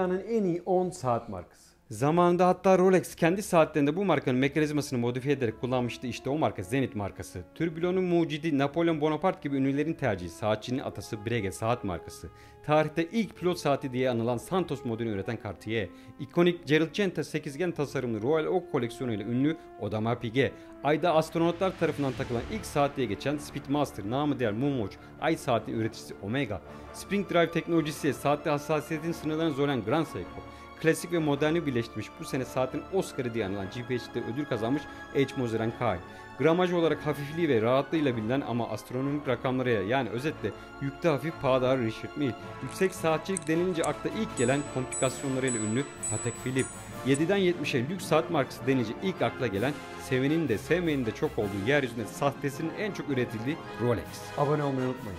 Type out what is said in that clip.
Dünyanın en iyi 10 saat markası. Zamanında hatta Rolex kendi saatlerinde bu markanın mekanizmasını modifiye ederek kullanmıştı. İşte o marka Zenith markası. Türbülon'un mucidi Napolyon Bonaparte gibi ünlülerin tercihi saatçinin atası Breguet saat markası. Tarihte ilk pilot saati diye anılan Santos modelini üreten Cartier. İkonik Gerald Genta sekizgen tasarımlı Royal Oak koleksiyonuyla ünlü Audemars Piguet. Ayda astronotlar tarafından takılan ilk saat diye geçen Speedmaster, namı diğer Moonwatch, ay saati üreticisi Omega. Spring Drive teknolojisi saatte hassasiyetin sınırlarını zorlayan Grand Seiko klasik ve moderni birleştirmiş bu sene saatin Oscar'ı diye anılan GPH'de ödül kazanmış H. Moser Kai. Gramaj olarak hafifliği ve rahatlığıyla bilinen ama astronomik rakamlara yani özetle yükte hafif pahadar Richard Mille. Yüksek saatçilik denilince akla ilk gelen komplikasyonlarıyla ünlü Patek Philippe. 7'den 70'e lüks saat markası denince ilk akla gelen sevenin de sevmeyenin de çok olduğu yeryüzünde sahtesinin en çok üretildiği Rolex. Abone olmayı unutmayın.